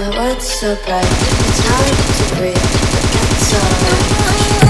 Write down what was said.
My world's so bright, it's hard to breathe, but that's